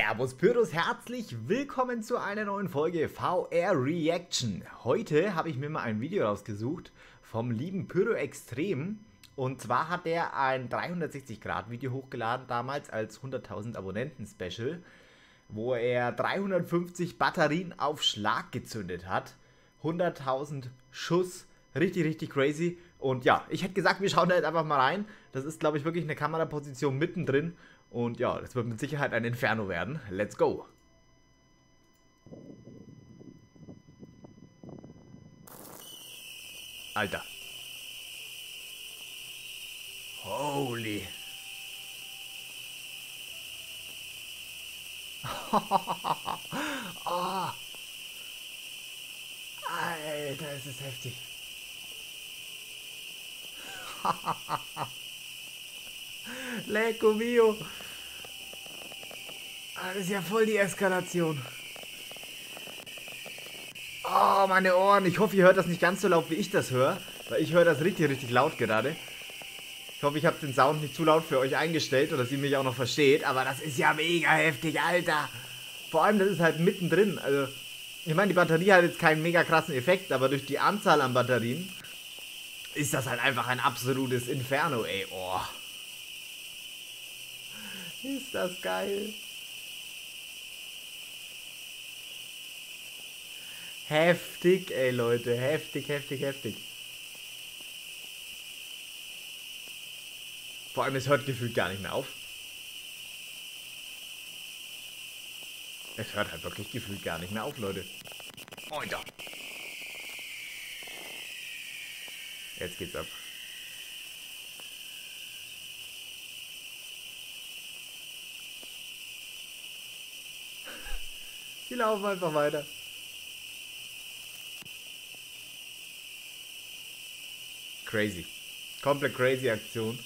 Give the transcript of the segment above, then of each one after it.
Servus Pyros, herzlich willkommen zu einer neuen Folge VR Reaction. Heute habe ich mir mal ein Video rausgesucht vom lieben Pyro Extrem. Und zwar hat er ein 360 Grad Video hochgeladen, damals als 100.000 Abonnenten Special, wo er 350 Batterien auf Schlag gezündet hat. 100.000 Schuss, richtig, richtig crazy. Und ja, ich hätte gesagt, wir schauen da jetzt einfach mal rein. Das ist, glaube ich, wirklich eine Kameraposition mittendrin. Und ja, das wird mit Sicherheit ein Inferno werden. Let's go! Alter. Holy. oh. Alter, es ist heftig. Lecco mio. Ah, das ist ja voll die Eskalation. Oh, meine Ohren. Ich hoffe, ihr hört das nicht ganz so laut, wie ich das höre. Weil ich höre das richtig, richtig laut gerade. Ich hoffe, ich habe den Sound nicht zu laut für euch eingestellt oder dass ihr mich auch noch versteht. Aber das ist ja mega heftig, Alter. Vor allem, das ist halt mittendrin. Also, ich meine, die Batterie hat jetzt keinen mega krassen Effekt, aber durch die Anzahl an Batterien ist das halt einfach ein absolutes Inferno, ey. Oh. Ist das geil. Heftig, ey Leute. Heftig, heftig, heftig. Vor allem, es hört gefühlt gar nicht mehr auf. Es hört halt wirklich gefühlt gar nicht mehr auf, Leute. Alter. Jetzt geht's ab. Die laufen einfach weiter. Crazy. Komplett crazy Aktion.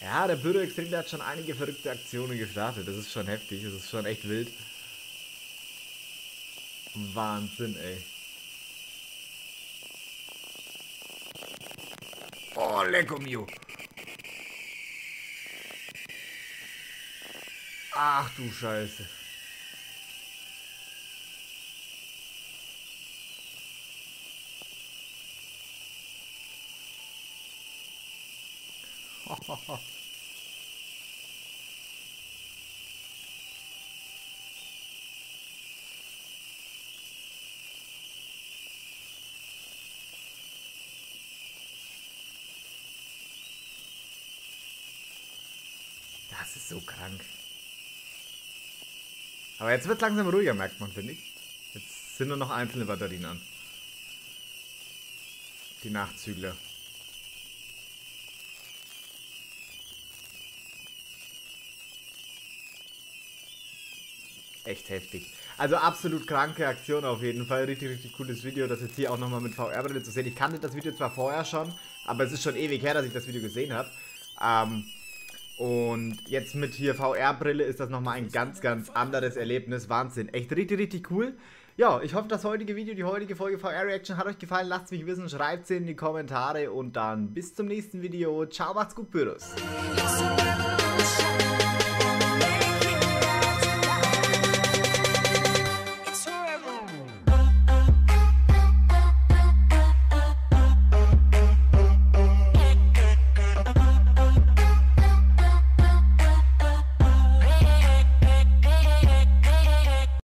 Ja, der Büro Extrem, der hat schon einige verrückte Aktionen gestartet. Das ist schon heftig, das ist schon echt wild. Wahnsinn, ey. Oh, lecco mio. Ach du Scheiße. Das ist so krank. Aber jetzt wird langsam ruhiger, merkt man, finde ich. Jetzt sind nur noch einzelne Batterien an. Die Nachzügler. Echt heftig. Also absolut kranke Aktion auf jeden Fall. Richtig, richtig cooles Video. Das jetzt hier auch nochmal mit VR-Brille zu sehen. Ich kannte das Video zwar vorher schon, aber es ist schon ewig her, dass ich das Video gesehen habe. Ähm, und jetzt mit hier VR-Brille ist das nochmal ein ganz, ganz anderes Erlebnis. Wahnsinn. Echt richtig, richtig cool. Ja, ich hoffe, das heutige Video, die heutige Folge VR-Reaction hat euch gefallen. Lasst mich wissen, schreibt es in die Kommentare und dann bis zum nächsten Video. Ciao, macht's gut, Pyros.